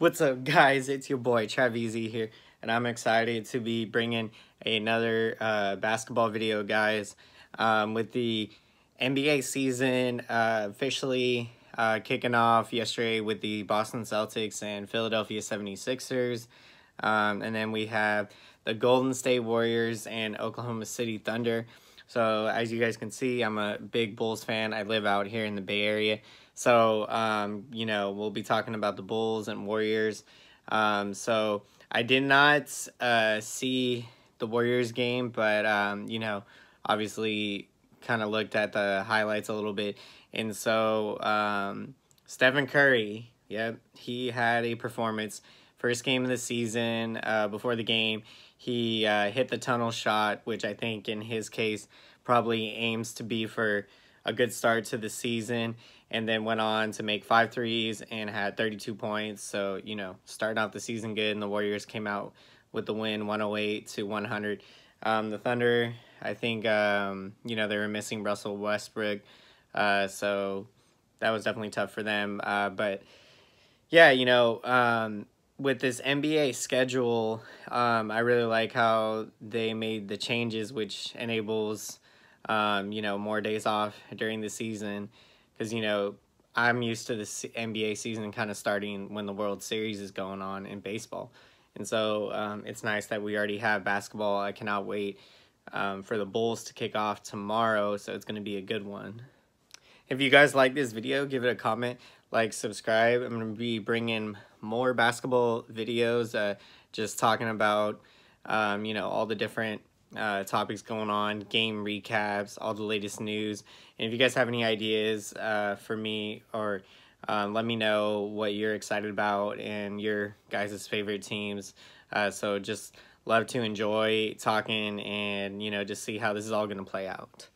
What's up, guys? It's your boy Traveezy here, and I'm excited to be bringing another uh, basketball video, guys. Um, with the NBA season uh, officially uh, kicking off yesterday with the Boston Celtics and Philadelphia 76ers. Um, and then we have the Golden State Warriors and Oklahoma City Thunder. So as you guys can see, I'm a big Bulls fan. I live out here in the Bay Area. So, um, you know, we'll be talking about the Bulls and Warriors. Um, so I did not uh, see the Warriors game, but, um, you know, obviously kind of looked at the highlights a little bit. And so um, Stephen Curry, yep, he had a performance. First game of the season, uh, before the game, he uh, hit the tunnel shot, which I think in his case probably aims to be for a good start to the season and then went on to make five threes and had 32 points. So, you know, starting out the season good, and the Warriors came out with the win 108 to 100. Um, the Thunder, I think, um, you know, they were missing Russell Westbrook. Uh, so that was definitely tough for them. Uh, but yeah, you know, um, with this NBA schedule, um, I really like how they made the changes, which enables, um, you know, more days off during the season because you know I'm used to the NBA season kind of starting when the World Series is going on in baseball, and so um, it's nice that we already have basketball. I cannot wait um, for the Bulls to kick off tomorrow, so it's going to be a good one. If you guys like this video, give it a comment, like, subscribe. I'm going to be bringing more basketball videos, uh, just talking about, um, you know, all the different uh, topics going on, game recaps, all the latest news. And if you guys have any ideas uh, for me or um, let me know what you're excited about and your guys' favorite teams. Uh, so just love to enjoy talking and, you know, just see how this is all going to play out.